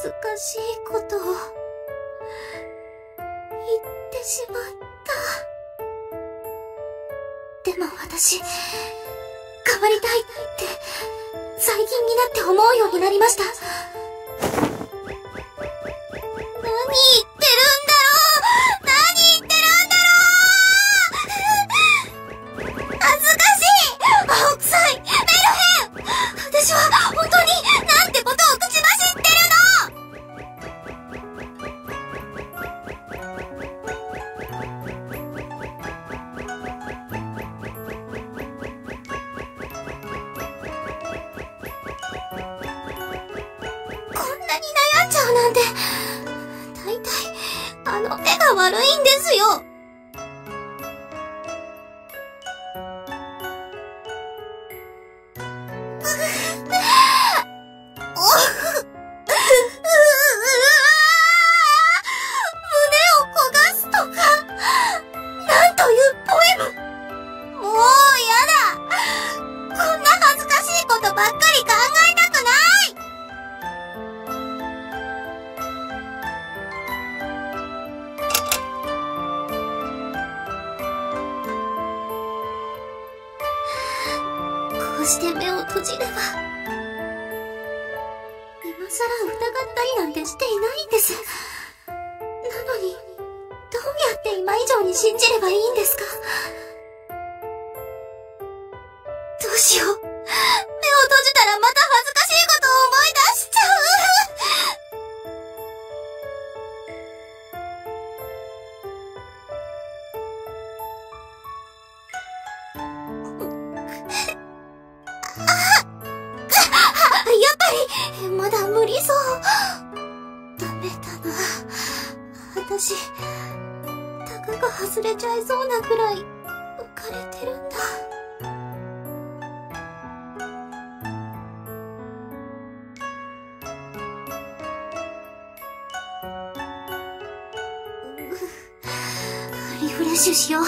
ずかしいことを、言ってしまった。でも私、変わりたいって、最近になって思うようになりました。なんて、大体、あの絵が悪いんですよばっかり考え。うして目を閉じれば、今更疑ったりなんてしていないんです。なのに、どうやって今以上に信じればいいんですかどうしよう。目を閉じたらまた恥ずかしいことを思い出しちゃう。ぱり、まだ無理そう。ダメだな。私、タガが外れちゃいそうなくらい、浮かれてるんだ。リフレッシュしよう。